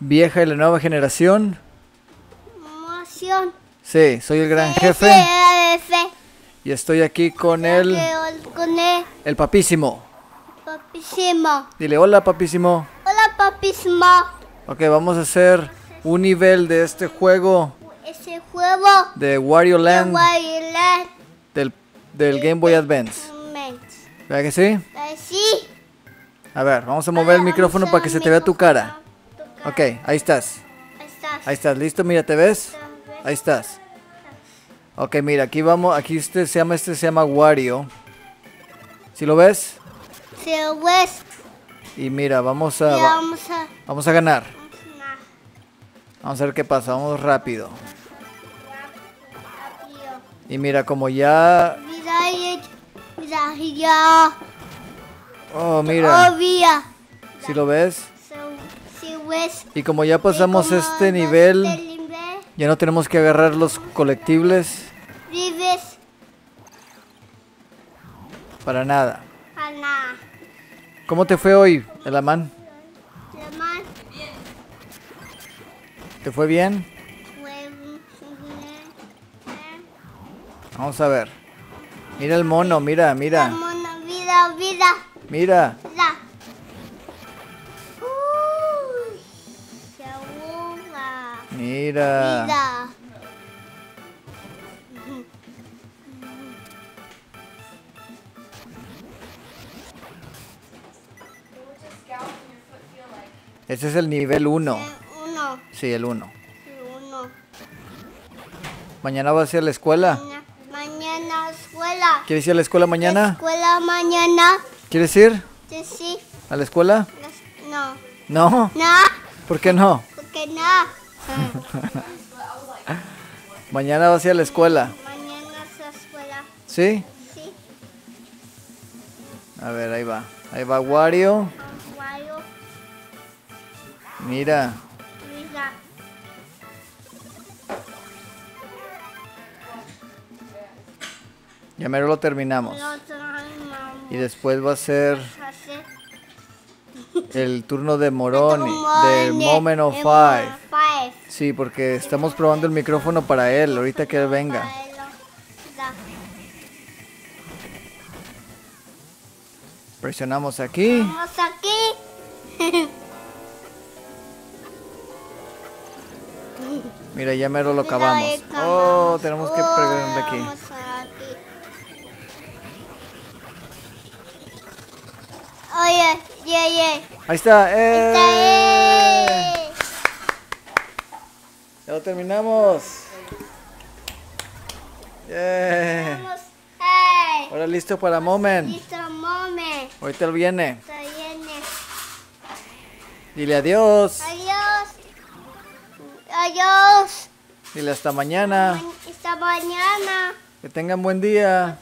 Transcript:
vieja y la nueva generación. Sí, soy el gran jefe y estoy aquí con el, Con el el papísimo. papísimo. Dile hola papísimo. Hola, papísimo. Ok, vamos a hacer un nivel de este juego Ese juego de Wario de Land del, del Game Boy Advance. ¿Verdad que sí? Sí. A ver, vamos a mover el micrófono para que se te vea tu cara. Ok, ahí estás. Ahí estás. Ahí estás, ¿listo? Mira, ¿te ves? Ahí estás. Ok, mira, aquí vamos, aquí este se llama, este se llama Wario. ¿Sí lo ves? Se ves. Y mira, vamos a, vamos a. vamos a ganar. Vamos a ver qué pasa, vamos rápido. Y mira, como ya... Mira, y ya. Oh, mira, Obvia. ¿sí lo ves? Y como ya pasamos este este nivel, ya no tenemos que agarrar los colectibles Vives para nada. a nada. ¿Cómo te fue hoy, Elamán? La man ¿Te fue bien? Vamos a ver. Mira el mono, mira, mira, mona, vida, vida, mira. Vida. Uy. Mira. Vida. Ese es el nivel 1. Eh, Uno, Sí, el 1. uno. Mañana vas a ir a la escuela. Mañana, mañana escuela. ¿Quieres ir a la escuela mañana? Escuela mañana. ¿Quieres ir Sí, sí. a la escuela? No. No. No, ¿Por qué no? porque no. Mañana vas a ir a la escuela. Mañana es la escuela. ¿Sí? Sí. A ver, ahí va. Ahí va Wario. Aguayo, Mira. mira. Ya mero lo terminamos. Lo Y después va a ser el turno de Moroni. De en el- Moment of en Five. Sí, porque estamos probando el micrófono para él. Ahorita que él venga. Presionamos aquí. Vamos aquí. Mira, ya mero lo acabamos. Oh, tenemos que Oh, preguntar aquí. aquí. Oye, ye, ye. Ahí está. ¡Eh! Está, eh. Ya lo terminamos. Yeah. Vamos. Hey. Ahora listo para Moment. Listo, mome. Ahorita él viene. Viene. Dile adiós. Adiós. Adiós. Dile hasta mañana. Ma- Esta mañana. Que tengan buen día.